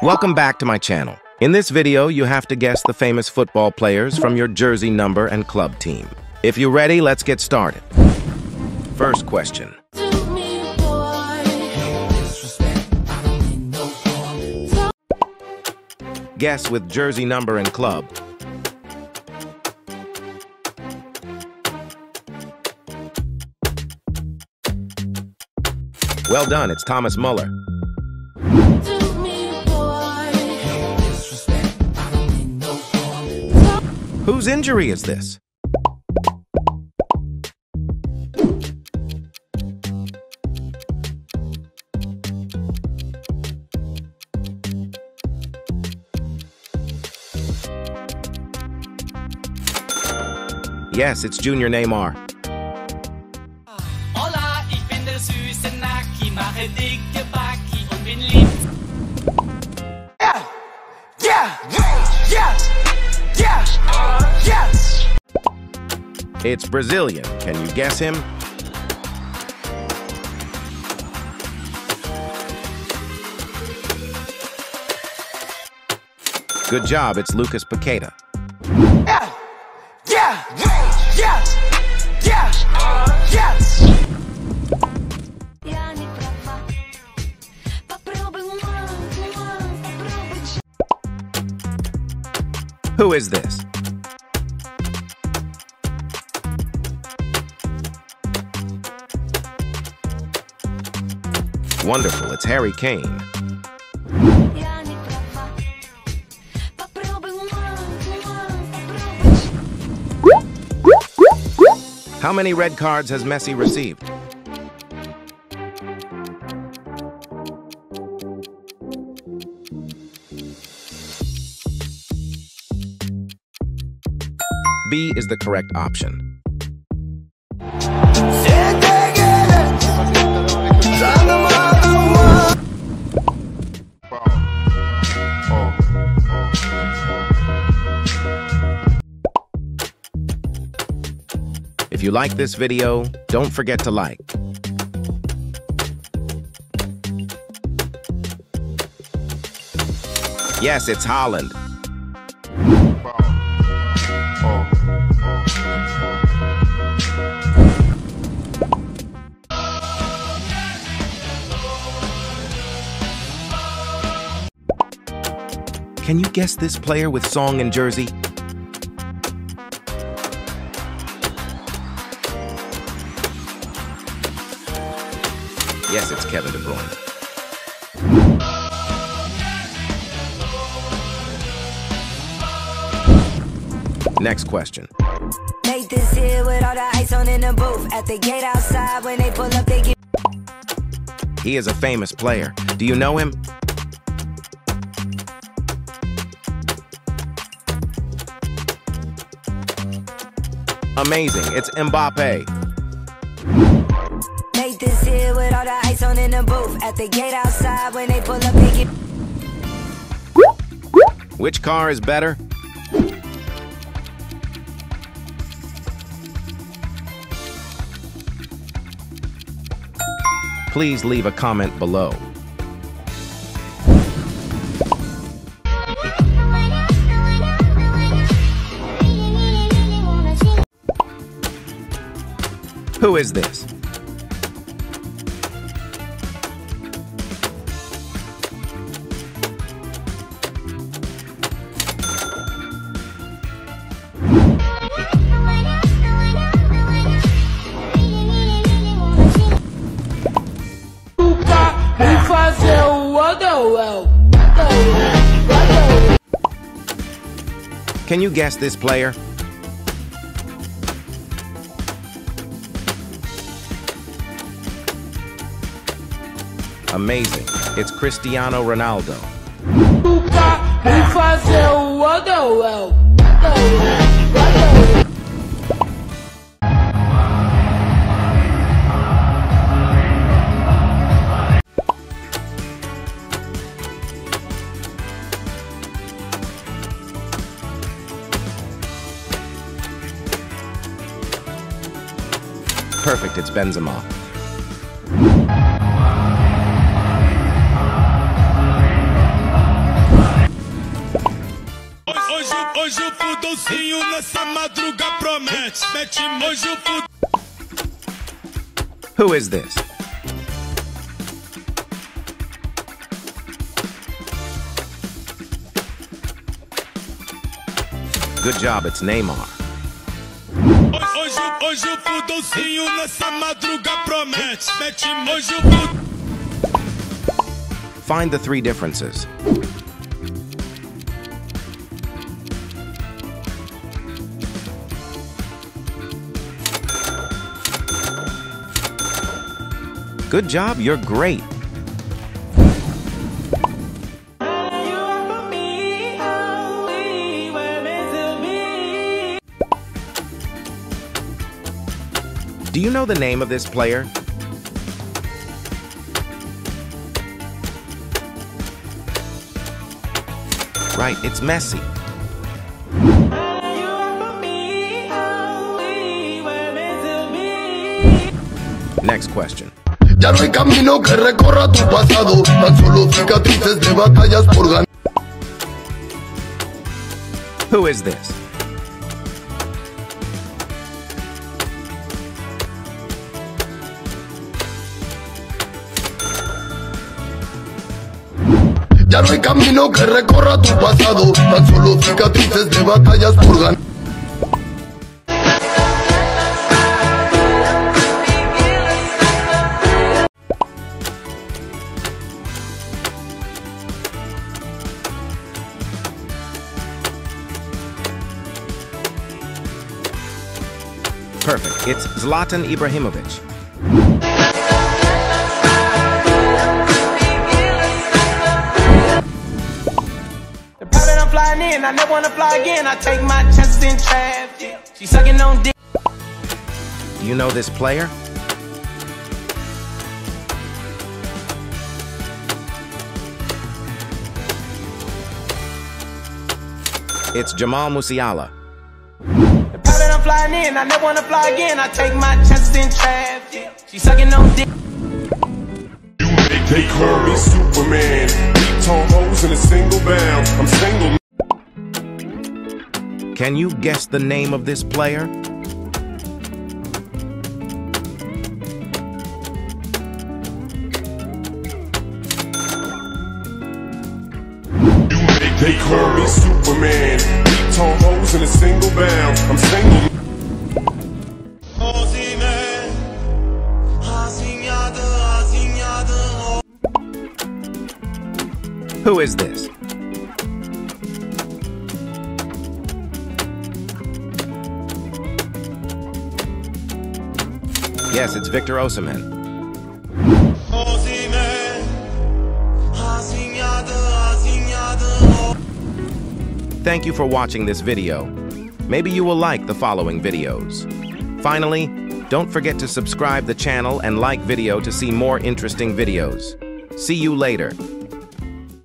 Welcome back to my channel. In this video, you have to guess the famous football players from your jersey number and club team. If you're ready, let's get started. First question. Guess with jersey number and club. Well done, it's Thomas Muller. Whose injury is this? Yes, it's Junior Neymar. Hola, ich bin der süße Naki, mache It's Brazilian. Can you guess him? Good job, it's Lucas Paqueta. Yeah, yeah, yeah, yeah, yeah. Who is this? wonderful. It's Harry Kane. How many red cards has Messi received? B is the correct option. You like this video, don't forget to like. Yes, it's Haaland. Can you guess this player with song and jersey? Yes, it's Kevin De Bruyne. Next question. Make this here with all the ice on in the booth. At the gate outside, when they pull up, they get. He is a famous player. Do you know him? Amazing. It's Mbappe. The booth. At the gate outside, when they pull. Which car is better? Please leave a comment below. Who is this? Can you guess this player? Amazing. It's Cristiano Ronaldo. Perfect, it's Benzema. o, hoje o Fudolcinho nessa madruga promete. Mete hoje o Fudolcinho. Who is this? Good job, it's Neymar. Hoje, hoje o nessa madruga promete. Mete hoje o. Find the three differences. Good job, you're great. Do you know the name of this player? Right, it's Messi. Next question. Ya no hay camino que recorra tu pasado, tan solo cicatrices de batallas por ganar. Who is this? Ya no hay camino que recorra tu pasado, tan solo cicatrices de batallas por ganar. Perfect. It's Zlatan Ibrahimovic. In, I never wanna fly again. I take my chances in traffic. She sucking on dick. Do you know this player? It's Jamal Musiala. The pilot I'm flying in, I never wanna fly again. I take my chances in traffic. She sucking on dick. They call me Superman. Beat tall hoes in a single bound. I'm single. Can you guess the name of this player? They call me Superman. Hoes in a single bound. I'm single. Who is this? Yes, it's Victor Osimhen. Thank you for watching this video. Maybe you will like the following videos. Finally, don't forget to subscribe the channel and like video to see more interesting videos. See you later.